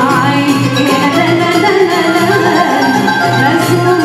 عيني لا لا لا لا لا